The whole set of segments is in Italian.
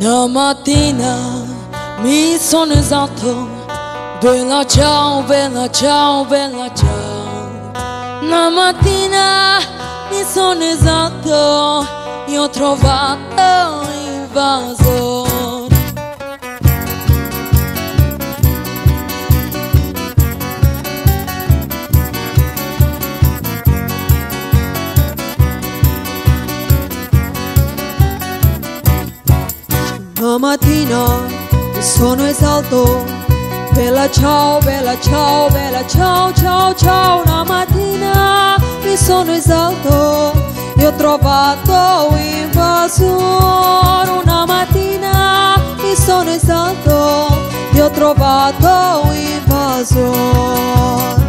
Una mattina mi sono esatto, bella ciao, bella ciao, bella ciao. Una mattina mi sono esatto, io ho trovato il vaso. Una mattina mi sono esalto Bella ciao, bella ciao, bella ciao, ciao, ciao Una mattina mi sono esalto E ho trovato invasore Una mattina mi sono esalto E ho trovato invasore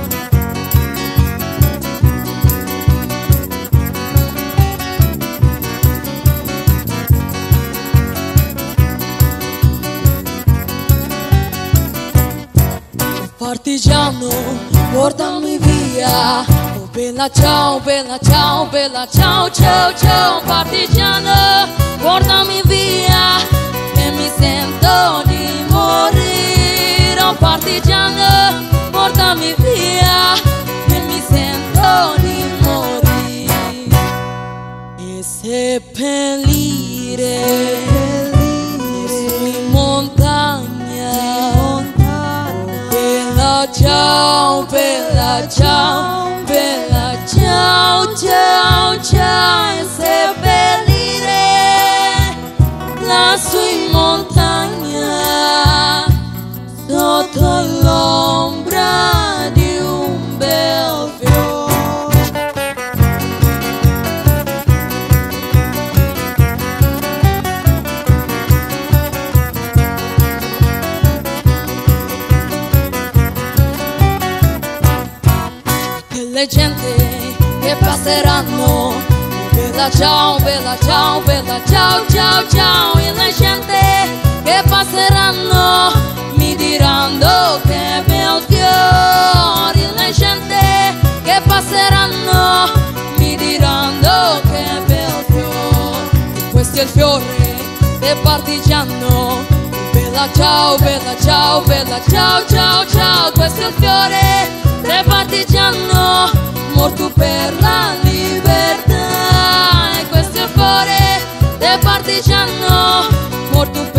Partigiano, portami via. Oh, bella ciao, bella ciao, bella ciao, ciao, ciao. Partigiano, portami via. E mi sento di morire. Oh, partigiano, portami via. E mi sento di morire. E seppellire. Ciao, bella ciao, Delle gente che passeranno. Bella ciao, bella ciao, bella ciao, ciao, ciao. E le gente che passeranno Mi diranno che bel fiore E le gente che passeranno Mi diranno che bel fiore Questo è il fiore del partigiano. Bella ciao, bella ciao, bella ciao, ciao, ciao. Questo è il fiore Morto per la libertà. E questo è il cuore del partigiano Morto